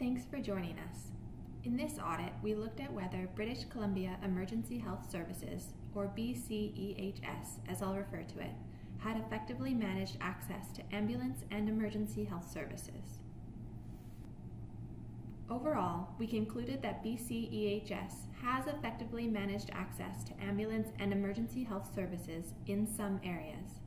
Thanks for joining us. In this audit, we looked at whether British Columbia Emergency Health Services, or BCEHS as I'll refer to it, had effectively managed access to ambulance and emergency health services. Overall, we concluded that BCEHS has effectively managed access to ambulance and emergency health services in some areas.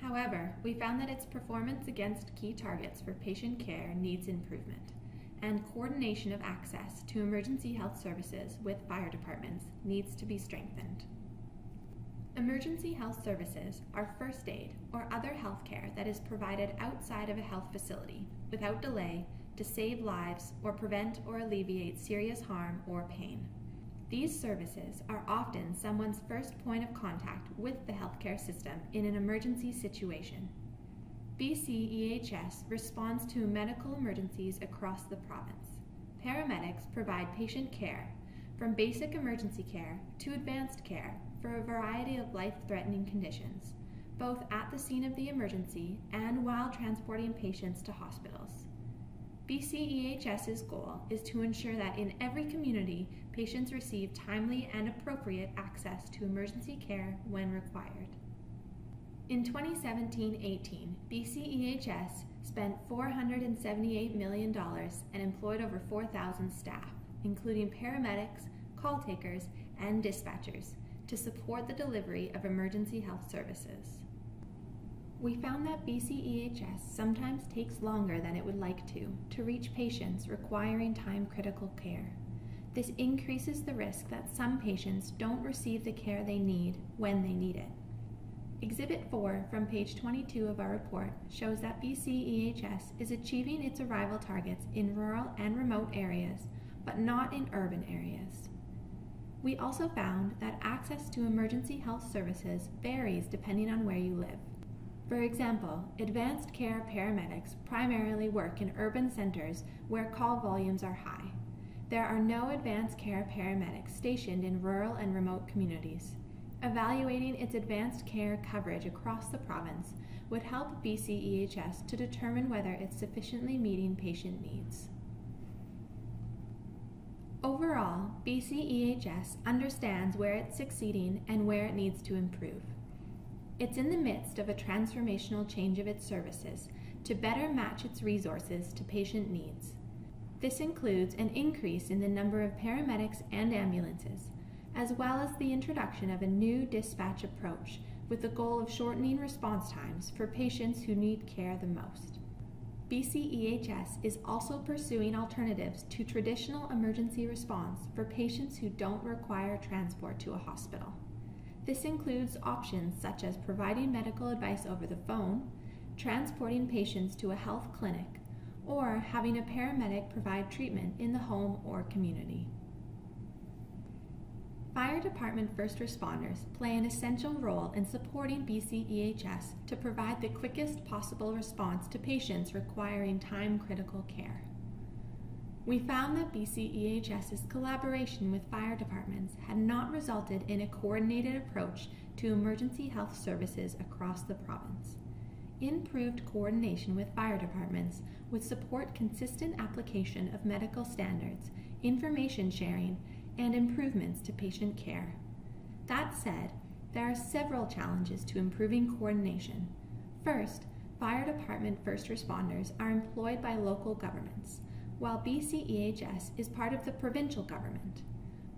However, we found that its performance against key targets for patient care needs improvement and coordination of access to emergency health services with fire departments needs to be strengthened. Emergency health services are first aid or other health care that is provided outside of a health facility without delay to save lives or prevent or alleviate serious harm or pain. These services are often someone's first point of contact with the healthcare system in an emergency situation BCEHS responds to medical emergencies across the province. Paramedics provide patient care, from basic emergency care to advanced care for a variety of life threatening conditions, both at the scene of the emergency and while transporting patients to hospitals. BCEHS's goal is to ensure that in every community, patients receive timely and appropriate access to emergency care when required. In 2017-18, BCEHS spent $478 million and employed over 4,000 staff, including paramedics, call takers, and dispatchers, to support the delivery of emergency health services. We found that BCEHS sometimes takes longer than it would like to to reach patients requiring time critical care. This increases the risk that some patients don't receive the care they need when they need it. Exhibit 4 from page 22 of our report shows that BCEHS is achieving its arrival targets in rural and remote areas, but not in urban areas. We also found that access to emergency health services varies depending on where you live. For example, advanced care paramedics primarily work in urban centers where call volumes are high. There are no advanced care paramedics stationed in rural and remote communities. Evaluating its advanced care coverage across the province would help BCEHS to determine whether it's sufficiently meeting patient needs. Overall, BCEHS understands where it's succeeding and where it needs to improve. It's in the midst of a transformational change of its services to better match its resources to patient needs. This includes an increase in the number of paramedics and ambulances, as well as the introduction of a new dispatch approach with the goal of shortening response times for patients who need care the most. BCEHS is also pursuing alternatives to traditional emergency response for patients who don't require transport to a hospital. This includes options such as providing medical advice over the phone, transporting patients to a health clinic, or having a paramedic provide treatment in the home or community. Fire department first responders play an essential role in supporting BCEHS to provide the quickest possible response to patients requiring time critical care. We found that BCEHS's collaboration with fire departments had not resulted in a coordinated approach to emergency health services across the province. Improved coordination with fire departments would support consistent application of medical standards, information sharing, and improvements to patient care. That said, there are several challenges to improving coordination. First, fire department first responders are employed by local governments, while BCEHS is part of the provincial government.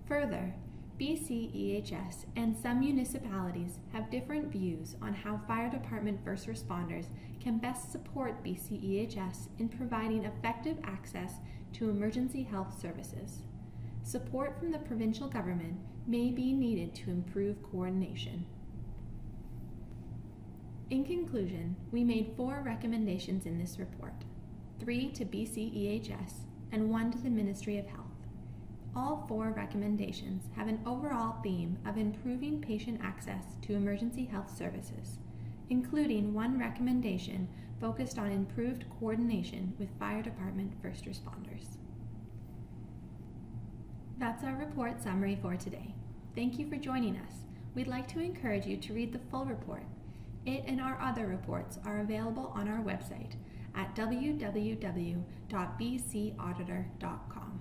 Further, BCEHS and some municipalities have different views on how fire department first responders can best support BCEHS in providing effective access to emergency health services. Support from the provincial government may be needed to improve coordination. In conclusion, we made four recommendations in this report three to BCEHS and one to the Ministry of Health. All four recommendations have an overall theme of improving patient access to emergency health services, including one recommendation focused on improved coordination with fire department first responders. That's our report summary for today. Thank you for joining us. We'd like to encourage you to read the full report. It and our other reports are available on our website at www.bcauditor.com.